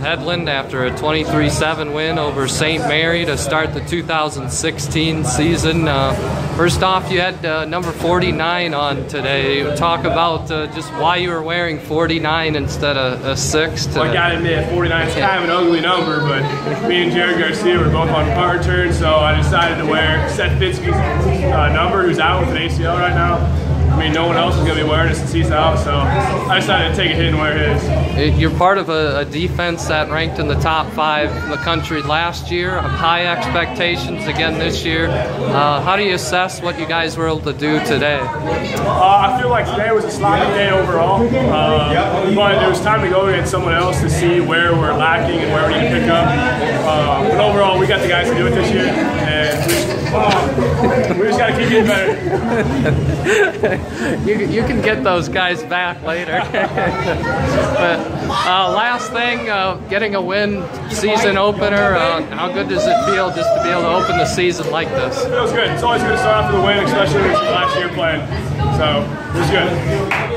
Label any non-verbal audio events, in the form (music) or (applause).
Hedlund after a 23-7 win over St. Mary to start the 2016 season. Uh, first off, you had uh, number 49 on today. Talk about uh, just why you were wearing 49 instead of a 6. To, well, I gotta admit, 49 is kind of an ugly number, but me and Jared Garcia were both on punt return, so I decided to wear Seth Fitzke's uh, number, who's out with an ACL right now. I mean, no one else is going to be wearing it since he's out, so I decided to take a hit and wear his. You're part of a, a, defense that ranked in the top five in the country last year, of high expectations again this year. Uh, how do you assess what you guys were able to do today? Uh, I feel like today was a sloppy day overall, uh, but it was time to go against someone else to see where we're lacking and where we need to pick up. Overall, we got the guys to do it this year, and we just, we just got to keep getting better. (laughs) you, you can get those guys back later. (laughs) but uh, last thing, uh, getting a win season opener, uh, how good does it feel just to be able to open the season like this? It feels good. It's always good to start off with a win, especially when it's your last year playing. So it was good.